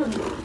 Mm-hmm.